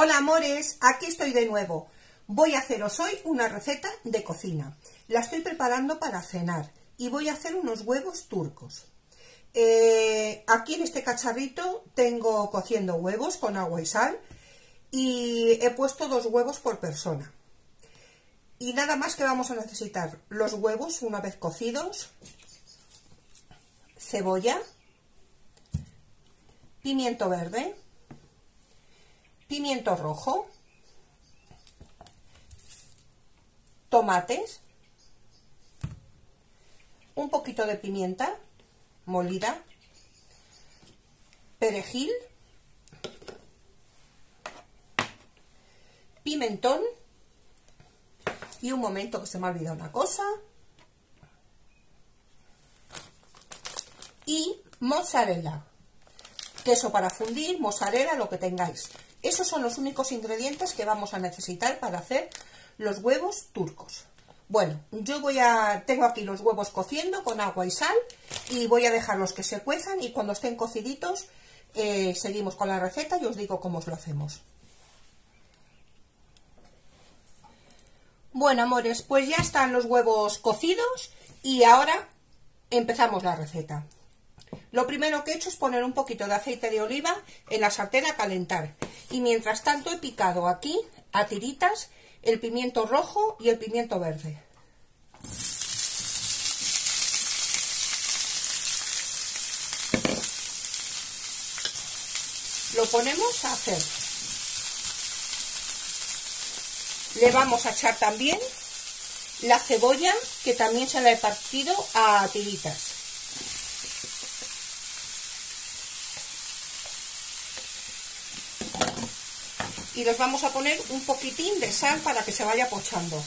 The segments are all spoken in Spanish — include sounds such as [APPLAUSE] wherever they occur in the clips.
Hola amores, aquí estoy de nuevo. Voy a haceros hoy una receta de cocina. La estoy preparando para cenar y voy a hacer unos huevos turcos. Eh, aquí en este cacharrito tengo cociendo huevos con agua y sal y he puesto dos huevos por persona. Y nada más que vamos a necesitar los huevos una vez cocidos, cebolla, pimiento verde, pimiento rojo, tomates, un poquito de pimienta molida, perejil, pimentón y un momento que se me ha olvidado una cosa y mozzarella. Queso para fundir, mozzarella, lo que tengáis esos son los únicos ingredientes que vamos a necesitar para hacer los huevos turcos. Bueno, yo voy a, tengo aquí los huevos cociendo con agua y sal y voy a dejarlos que se cuezan y cuando estén cociditos eh, seguimos con la receta y os digo cómo os lo hacemos. Bueno, amores, pues ya están los huevos cocidos y ahora empezamos la receta. Lo primero que he hecho es poner un poquito de aceite de oliva en la sartén a calentar. Y mientras tanto he picado aquí a tiritas el pimiento rojo y el pimiento verde. Lo ponemos a hacer. Le vamos a echar también la cebolla que también se la he partido a tiritas. Y les vamos a poner un poquitín de sal para que se vaya pochando.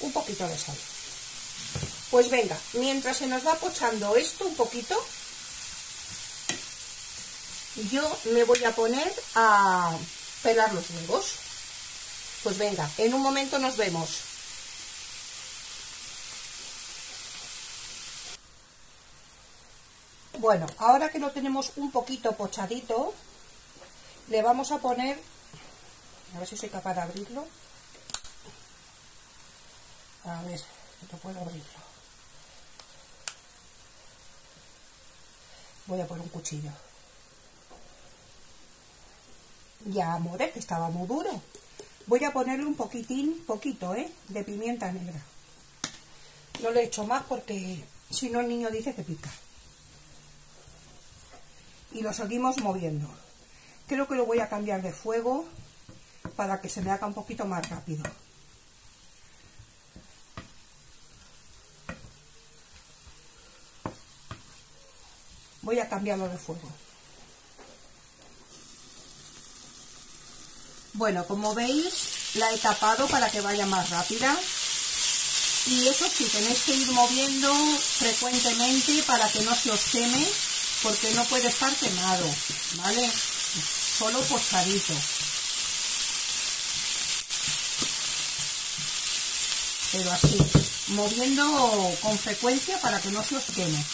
Un poquito de sal. Pues venga, mientras se nos va pochando esto un poquito, yo me voy a poner a pelar los huevos. Pues venga, en un momento nos vemos. Bueno, ahora que lo tenemos un poquito pochadito, le vamos a poner, a ver si soy capaz de abrirlo. A ver, no puedo abrirlo. Voy a poner un cuchillo. Ya, amores, que estaba muy duro. Voy a ponerle un poquitín, poquito, ¿eh? De pimienta negra. No le he hecho más porque si no el niño dice que pica y lo seguimos moviendo. Creo que lo voy a cambiar de fuego para que se me haga un poquito más rápido. Voy a cambiarlo de fuego. Bueno, como veis, la he tapado para que vaya más rápida. Y eso sí, tenéis que ir moviendo frecuentemente para que no se os queme porque no puede estar quemado, ¿vale? Solo pochadito. Pero así, moviendo con frecuencia para que no se os queme.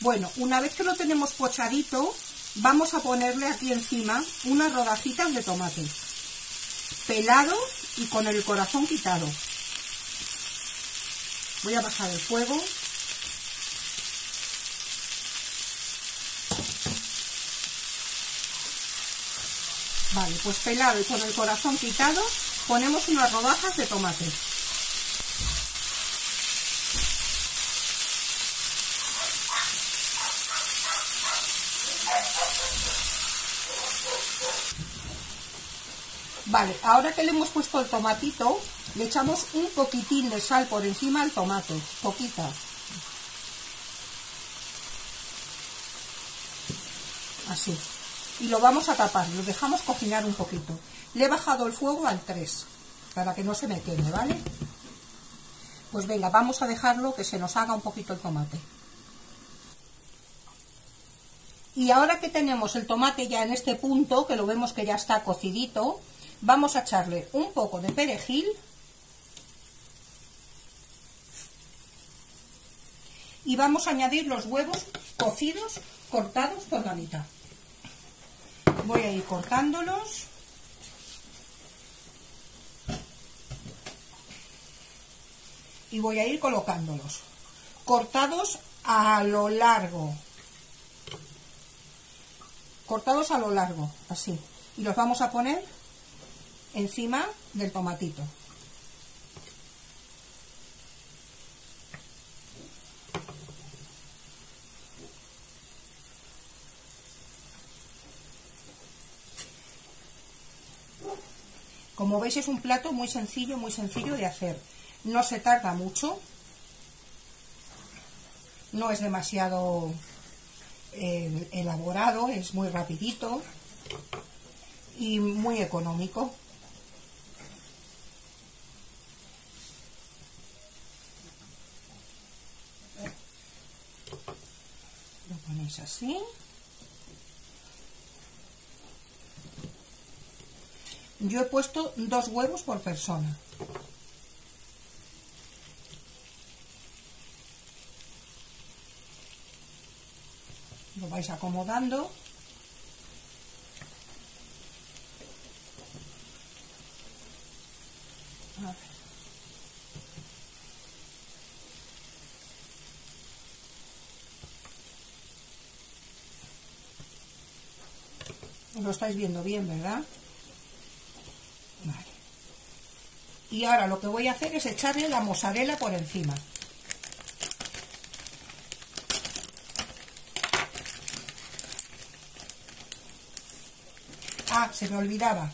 Bueno, una vez que lo tenemos pochadito, vamos a ponerle aquí encima unas rodajitas de tomate pelado y con el corazón quitado. Voy a bajar el fuego. Vale pues pelado y con el corazón quitado ponemos unas rodajas de tomate Vale, ahora que le hemos puesto el tomatito, le echamos un poquitín de sal por encima al tomate, poquita. Así. Y lo vamos a tapar, lo dejamos cocinar un poquito. Le he bajado el fuego al 3, para que no se me queme, ¿vale? Pues venga, vamos a dejarlo que se nos haga un poquito el tomate. Y ahora que tenemos el tomate ya en este punto, que lo vemos que ya está cocidito, vamos a echarle un poco de perejil y vamos a añadir los huevos cocidos cortados por la mitad. Voy a ir cortándolos. Y voy a ir colocándolos. Cortados a lo largo. Cortados a lo largo, así. Y los vamos a poner encima del tomatito. Como veis es un plato muy sencillo, muy sencillo de hacer. No se tarda mucho. No es demasiado eh, elaborado, es muy rapidito y muy económico. Ponéis así. Yo he puesto dos huevos por persona. Lo vais acomodando. Lo estáis viendo bien, ¿verdad? Y ahora lo que voy a hacer es echarle la mozzarella por encima. Ah, se me olvidaba.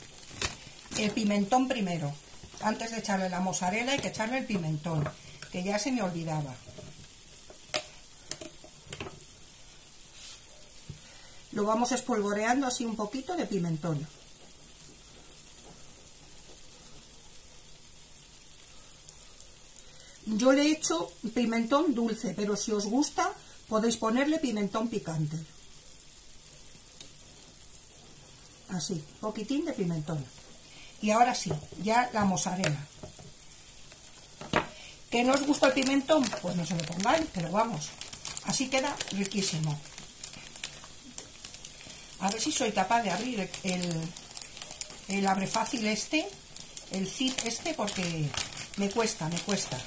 El pimentón primero. Antes de echarle la mozzarella hay que echarle el pimentón, que ya se me olvidaba. Lo vamos espolvoreando así un poquito de pimentón. Yo le he hecho pimentón dulce, pero si os gusta podéis ponerle pimentón picante. Así, poquitín de pimentón. Y ahora sí, ya la mozzarella. ¿Que no os gusta el pimentón? Pues no se lo pongáis, pero vamos, así queda riquísimo. A ver si soy capaz de abrir el, el abre fácil este, el zip este, porque me cuesta, me cuesta.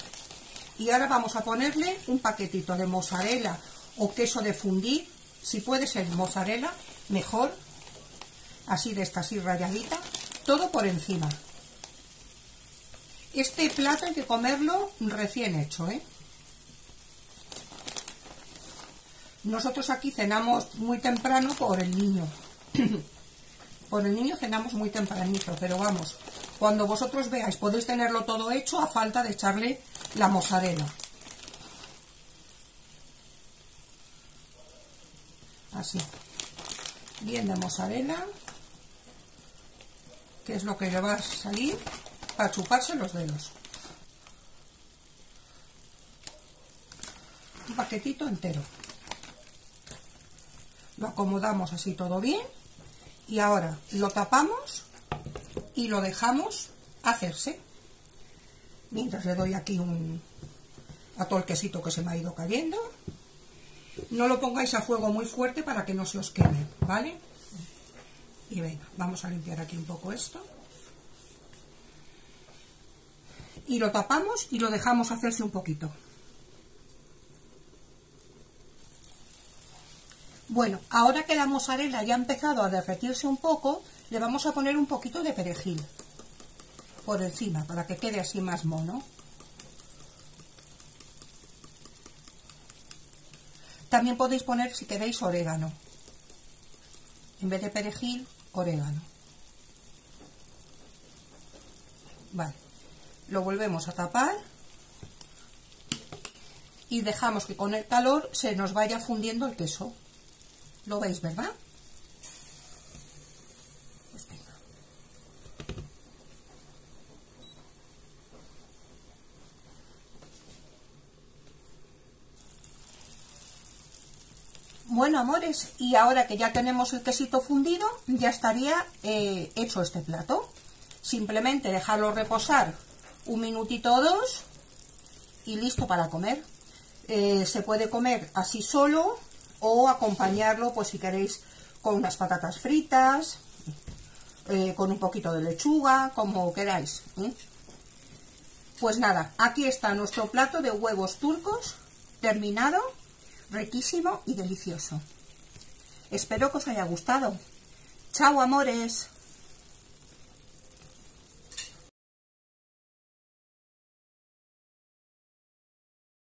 Y ahora vamos a ponerle un paquetito de mozzarella o queso de fundir. Si puede ser mozzarella, mejor. Así de esta, así rayadita. Todo por encima. Este plato hay que comerlo recién hecho, ¿eh? Nosotros aquí cenamos muy temprano por el niño. [CLEARS THROAT] por el niño cenamos muy tempranito, pero vamos, cuando vosotros veáis podéis tenerlo todo hecho a falta de echarle la mozzarella. Así. Bien de mozzarella, que es lo que le va a salir para chuparse los dedos. Un paquetito entero. Lo acomodamos así todo bien y ahora lo tapamos y lo dejamos hacerse. Mientras le doy aquí un a todo el quesito que se me ha ido cayendo. No lo pongáis a fuego muy fuerte para que no se os queme ¿vale? y venga, vamos a limpiar aquí un poco esto. Y lo tapamos y lo dejamos hacerse un poquito bueno, ahora que la mozzarella ya ha empezado a derretirse un poco le vamos a poner un poquito de perejil por encima para que quede así más mono. También podéis poner, si queréis, orégano. En vez de perejil, orégano. Vale. Lo volvemos a tapar. Y dejamos que con el calor se nos vaya fundiendo el queso. ¿Lo veis, verdad? Bueno, amores, y ahora que ya tenemos el quesito fundido, ya estaría eh, hecho este plato. Simplemente dejarlo reposar un minutito o dos y listo para comer. Eh, se puede comer así solo o acompañarlo, pues si queréis, con unas patatas fritas, eh, con un poquito de lechuga, como queráis. ¿eh? Pues nada, aquí está nuestro plato de huevos turcos terminado, riquísimo y delicioso. Espero que os haya gustado. ¡Chao, amores!